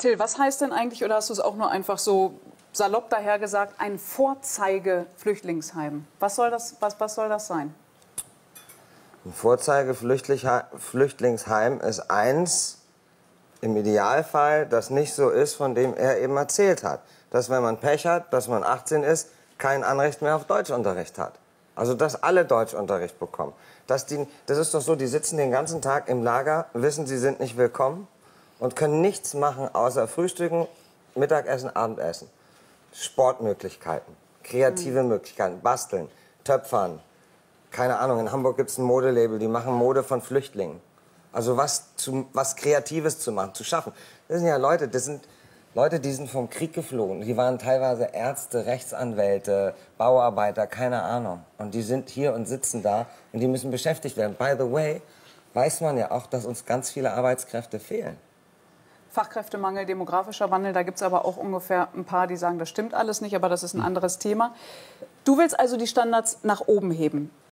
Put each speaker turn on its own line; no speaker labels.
Till, was heißt denn eigentlich, oder hast du es auch nur einfach so salopp dahergesagt, ein Vorzeige-Flüchtlingsheim? Was soll das, was, was soll das sein?
Ein Vorzeige-Flüchtlingsheim ist eins, im Idealfall, das nicht so ist, von dem er eben erzählt hat. Dass wenn man Pech hat, dass man 18 ist, kein Anrecht mehr auf Deutschunterricht hat. Also dass alle Deutschunterricht bekommen. Dass die, das ist doch so, die sitzen den ganzen Tag im Lager, wissen, sie sind nicht willkommen und können nichts machen außer Frühstücken, Mittagessen, Abendessen. Sportmöglichkeiten, kreative mhm. Möglichkeiten, basteln, töpfern. Keine Ahnung, in Hamburg gibt es ein Modelabel, die machen Mode von Flüchtlingen. Also was, zu, was Kreatives zu machen, zu schaffen. Das sind ja Leute, das sind Leute, die sind vom Krieg geflohen. Die waren teilweise Ärzte, Rechtsanwälte, Bauarbeiter, keine Ahnung. Und die sind hier und sitzen da und die müssen beschäftigt werden. By the way, weiß man ja auch, dass uns ganz viele Arbeitskräfte fehlen.
Fachkräftemangel, demografischer Wandel, da gibt es aber auch ungefähr ein paar, die sagen, das stimmt alles nicht, aber das ist ein anderes Thema. Du willst also die Standards nach oben heben.